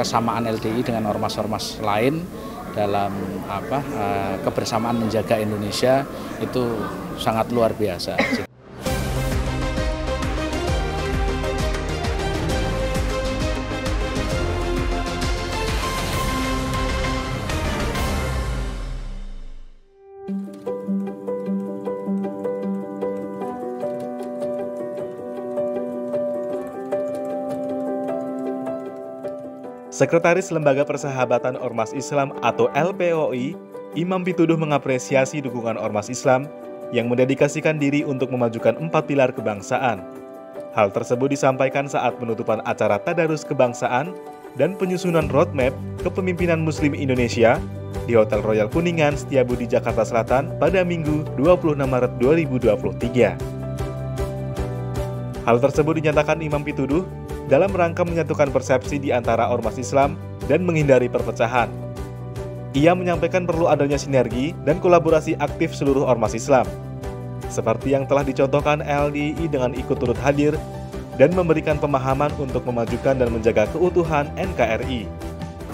kesamaan LDI dengan ormas-ormas lain dalam apa uh, kebersamaan menjaga Indonesia itu sangat luar biasa. Sekretaris Lembaga Persahabatan Ormas Islam atau LPOI, Imam Pituduh mengapresiasi dukungan Ormas Islam yang mendedikasikan diri untuk memajukan empat pilar kebangsaan. Hal tersebut disampaikan saat penutupan acara Tadarus Kebangsaan dan penyusunan roadmap kepemimpinan Muslim Indonesia di Hotel Royal Kuningan, Setiabudi, Jakarta Selatan pada Minggu 26 Maret 2023. Hal tersebut dinyatakan Imam Pituduh dalam rangka menyatukan persepsi di antara ormas Islam dan menghindari perpecahan. Ia menyampaikan perlu adanya sinergi dan kolaborasi aktif seluruh ormas Islam, seperti yang telah dicontohkan LDI dengan ikut turut hadir dan memberikan pemahaman untuk memajukan dan menjaga keutuhan NKRI.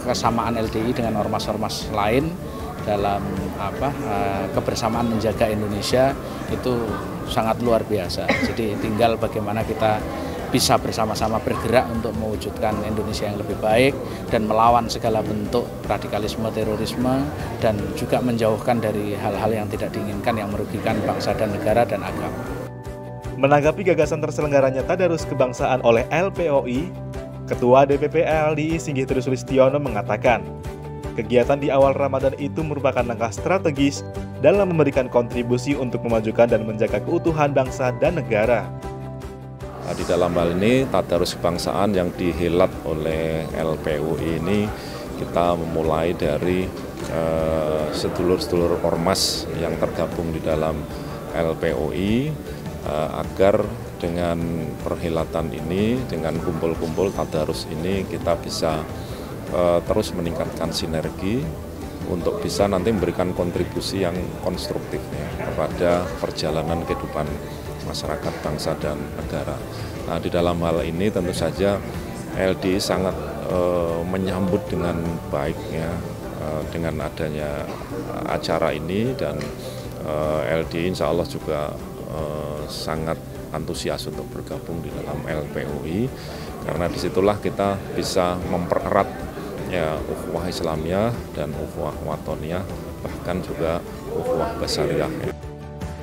Kesamaan LDI dengan ormas-ormas lain dalam apa eh, kebersamaan menjaga Indonesia itu sangat luar biasa. Jadi tinggal bagaimana kita bisa bersama-sama bergerak untuk mewujudkan Indonesia yang lebih baik dan melawan segala bentuk radikalisme, terorisme dan juga menjauhkan dari hal-hal yang tidak diinginkan yang merugikan bangsa dan negara dan agama. Menanggapi gagasan terselenggaranya Tadarus Kebangsaan oleh LPOI, Ketua DPP LDI Singgih Terus Listiono mengatakan, kegiatan di awal Ramadan itu merupakan langkah strategis dalam memberikan kontribusi untuk memajukan dan menjaga keutuhan bangsa dan negara. Nah, di dalam hal ini tadarus kebangsaan yang dihelat oleh LPU ini kita memulai dari uh, sedulur-sedulur ormas yang tergabung di dalam LPOI eh, agar dengan perhelatan ini, dengan kumpul-kumpul tadarus ini kita bisa uh, terus meningkatkan sinergi untuk bisa nanti memberikan kontribusi yang konstruktif ya, kepada perjalanan kehidupan masyarakat bangsa dan negara. Nah, di dalam hal ini tentu saja LDI sangat uh, menyambut dengan baiknya uh, dengan adanya acara ini dan uh, eh, LDI insya Allah juga uh, sangat antusias untuk bergabung di dalam LPUI karena di situlah kita bisa mempererat ya ukhuwah Islamiyah dan ukhuwah Watoniyah bahkan juga ukhuwah Basariyah.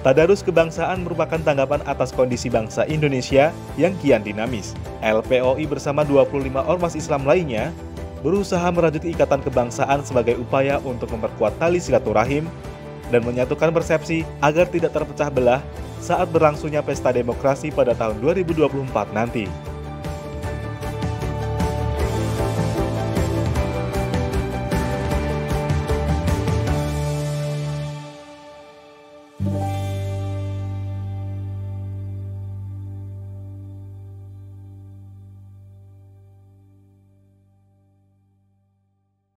Tadarus kebangsaan merupakan tanggapan atas kondisi bangsa Indonesia yang kian dinamis. LPOI bersama 25 ormas Islam lainnya berusaha merajut ikatan kebangsaan sebagai upaya untuk memperkuat tali silaturahim dan menyatukan persepsi agar tidak terpecah belah saat berlangsungnya pesta demokrasi pada tahun 2024 nanti.